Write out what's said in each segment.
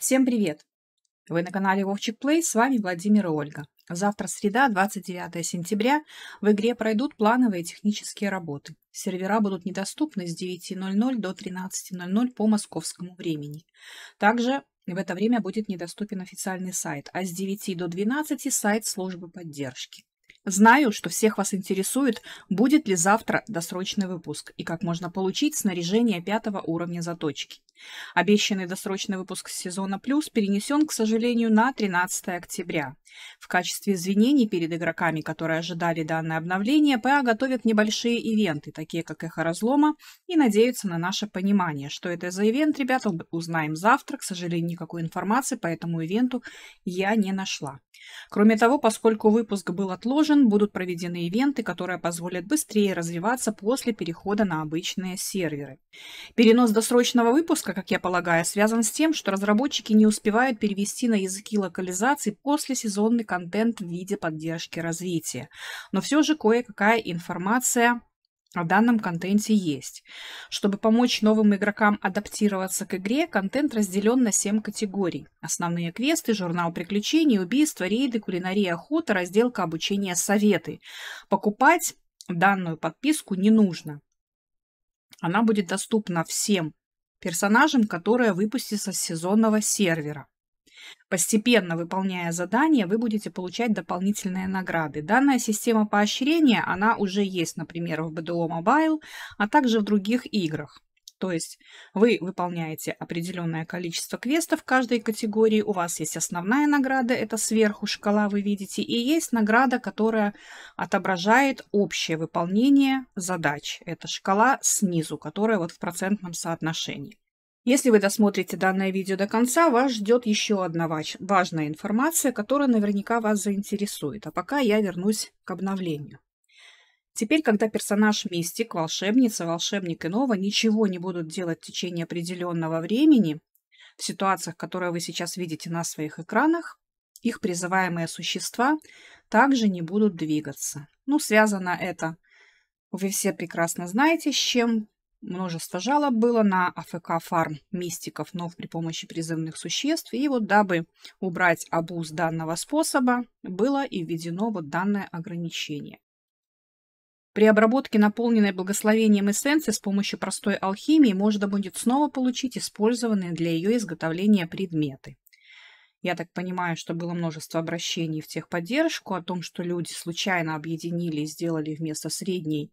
Всем привет! Вы на канале Вовчик Плей, с вами Владимир и Ольга. Завтра среда, 29 сентября, в игре пройдут плановые технические работы. Сервера будут недоступны с 9.00 до 13.00 по московскому времени. Также в это время будет недоступен официальный сайт, а с 9 до 12 сайт службы поддержки. Знаю, что всех вас интересует, будет ли завтра досрочный выпуск и как можно получить снаряжение пятого уровня заточки. Обещанный досрочный выпуск сезона плюс перенесен, к сожалению, на 13 октября. В качестве извинений перед игроками, которые ожидали данное обновление, ПА готовят небольшие ивенты, такие как Эхо Разлома, и надеются на наше понимание. Что это за ивент, ребята, узнаем завтра. К сожалению, никакой информации по этому ивенту я не нашла. Кроме того, поскольку выпуск был отложен, будут проведены ивенты, которые позволят быстрее развиваться после перехода на обычные серверы. Перенос досрочного выпуска, как я полагаю, связан с тем, что разработчики не успевают перевести на языки локализации после сезонный контент в виде поддержки развития. Но все же кое-какая информация о данном контенте есть. Чтобы помочь новым игрокам адаптироваться к игре, контент разделен на 7 категорий. Основные квесты, журнал приключений, убийства, рейды, кулинария, охота, разделка обучения, советы. Покупать данную подписку не нужно. Она будет доступна всем персонажам, которые выпустятся с сезонного сервера. Постепенно выполняя задания, вы будете получать дополнительные награды. Данная система поощрения, она уже есть, например, в BDO Mobile, а также в других играх. То есть вы выполняете определенное количество квестов каждой категории, у вас есть основная награда, это сверху шкала вы видите, и есть награда, которая отображает общее выполнение задач. Это шкала снизу, которая вот в процентном соотношении. Если вы досмотрите данное видео до конца, вас ждет еще одна важная информация, которая наверняка вас заинтересует. А пока я вернусь к обновлению. Теперь, когда персонаж мистик, волшебница, волшебник иного ничего не будут делать в течение определенного времени, в ситуациях, которые вы сейчас видите на своих экранах, их призываемые существа также не будут двигаться. Ну, связано это, вы все прекрасно знаете, с чем. Множество жалоб было на АФК фарм мистиков, но при помощи призывных существ. И вот дабы убрать абуз данного способа, было и введено вот данное ограничение. При обработке, наполненной благословением эссенции с помощью простой алхимии, можно будет снова получить использованные для ее изготовления предметы. Я так понимаю, что было множество обращений в техподдержку о том, что люди случайно объединили и сделали вместо средней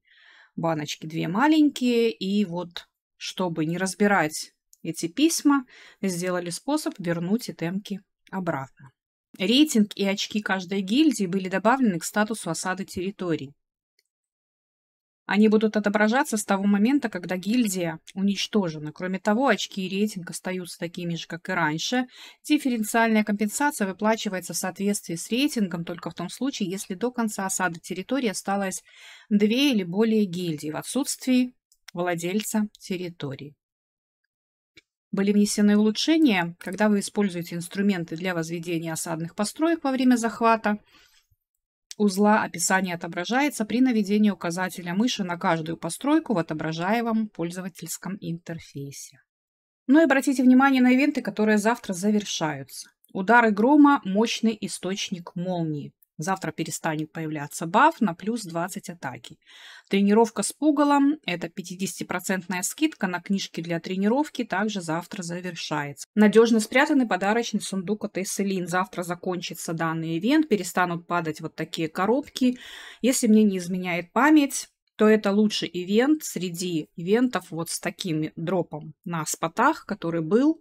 баночки две маленькие. И вот, чтобы не разбирать эти письма, сделали способ вернуть итемки обратно. Рейтинг и очки каждой гильдии были добавлены к статусу осады территорий. Они будут отображаться с того момента, когда гильдия уничтожена. Кроме того, очки и рейтинг остаются такими же, как и раньше. Дифференциальная компенсация выплачивается в соответствии с рейтингом только в том случае, если до конца осады территории осталось две или более гильдий в отсутствии владельца территории. Были внесены улучшения, когда вы используете инструменты для возведения осадных построек во время захвата – узла описание отображается при наведении указателя мыши на каждую постройку в отображаемом пользовательском интерфейсе. Ну и обратите внимание на ивенты, которые завтра завершаются. Удары грома – мощный источник молнии. Завтра перестанет появляться баф на плюс 20 атаки. Тренировка с пугалом – это 50% скидка на книжки для тренировки, также завтра завершается. Надежно спрятанный подарочный сундук от Эсселин. Завтра закончится данный ивент, перестанут падать вот такие коробки. Если мне не изменяет память, то это лучший ивент среди ивентов вот с таким дропом на спотах, который был.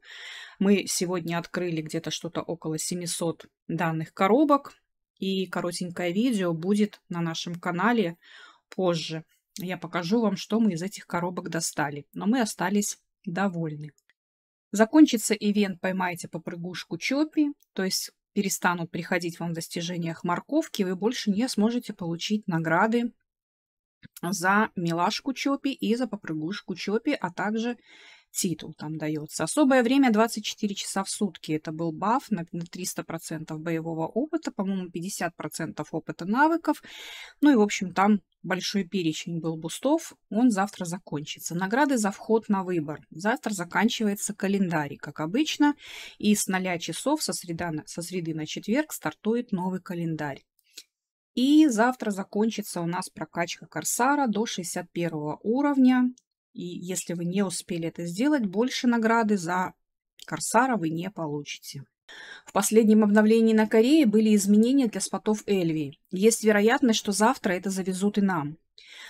Мы сегодня открыли где-то что-то около 700 данных коробок. И коротенькое видео будет на нашем канале позже. Я покажу вам, что мы из этих коробок достали. Но мы остались довольны. Закончится ивент «Поймайте попрыгушку Чопи», то есть перестанут приходить вам в достижениях морковки, вы больше не сможете получить награды за милашку Чопи и за попрыгушку Чопи, а также титул там дается. Особое время 24 часа в сутки. Это был баф на 300% боевого опыта, по-моему, 50% опыта навыков. Ну и, в общем, там большой перечень был бустов, он завтра закончится. Награды за вход на выбор. Завтра заканчивается календарь, как обычно, и с 0 часов со, среда, со среды на четверг стартует новый календарь. И завтра закончится у нас прокачка Корсара до 61 уровня. И если вы не успели это сделать, больше награды за Корсара вы не получите. В последнем обновлении на Корее были изменения для спотов Эльвии. Есть вероятность, что завтра это завезут и нам.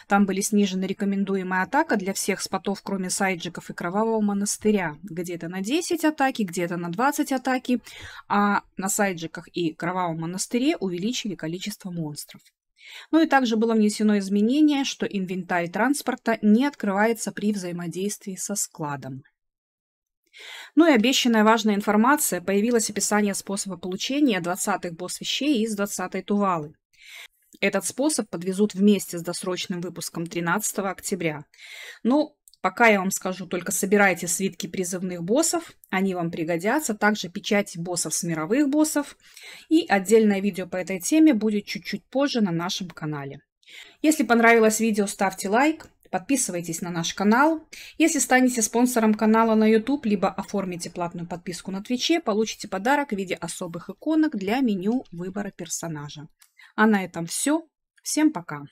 Там были снижены рекомендуемая атака для всех спотов, кроме сайджиков и Кровавого монастыря. Где-то на 10 атаки, где-то на 20 атаки, а на сайджиках и Кровавом монастыре увеличили количество монстров. Ну и также было внесено изменение, что инвентарь транспорта не открывается при взаимодействии со складом. Ну и обещанная важная информация появилось описание способа получения 20-х босс-вещей из 20-й тувалы. Этот способ подвезут вместе с досрочным выпуском 13 октября. Ну, пока я вам скажу, только собирайте свитки призывных боссов, они вам пригодятся. Также печать боссов с мировых боссов. И отдельное видео по этой теме будет чуть-чуть позже на нашем канале. Если понравилось видео, ставьте лайк. Подписывайтесь на наш канал. Если станете спонсором канала на YouTube, либо оформите платную подписку на Твиче, получите подарок в виде особых иконок для меню выбора персонажа. А на этом все. Всем пока!